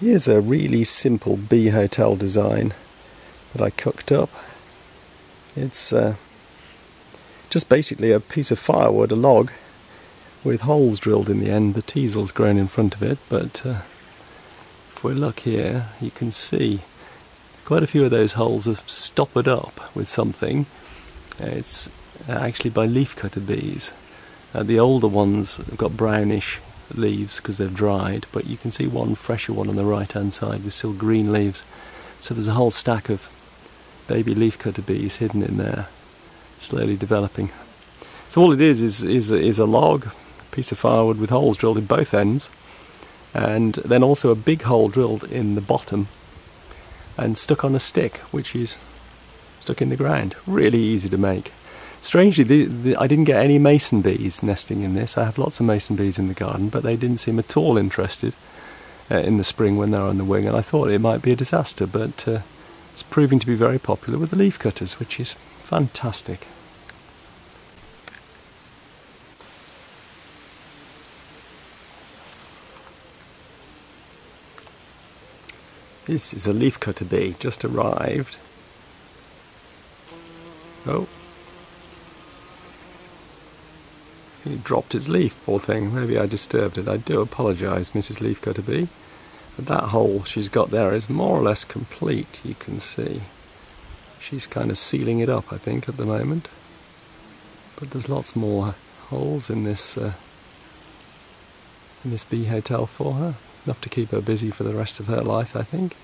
Here's a really simple bee hotel design that I cooked up. It's uh, just basically a piece of firewood, a log, with holes drilled in the end. The teasel's grown in front of it, but uh, if we look here, you can see quite a few of those holes have stoppered up with something. It's actually by leafcutter bees. Uh, the older ones have got brownish leaves because they've dried, but you can see one fresher one on the right hand side with still green leaves. So there's a whole stack of baby leafcutter bees hidden in there, slowly developing. So all it is is is a, is a log, a piece of firewood with holes drilled in both ends, and then also a big hole drilled in the bottom and stuck on a stick, which is stuck in the ground. Really easy to make. Strangely, the, the, I didn't get any mason bees nesting in this. I have lots of mason bees in the garden, but they didn't seem at all interested uh, in the spring when they're on the wing, and I thought it might be a disaster, but uh, it's proving to be very popular with the leaf cutters, which is fantastic. This is a leafcutter bee, just arrived. Oh. He dropped its leaf, poor thing. Maybe I disturbed it. I do apologise, Mrs. Leafcutter Bee. But that hole she's got there is more or less complete, you can see. She's kind of sealing it up, I think, at the moment. But there's lots more holes in this uh, in this bee hotel for her. Enough to keep her busy for the rest of her life, I think.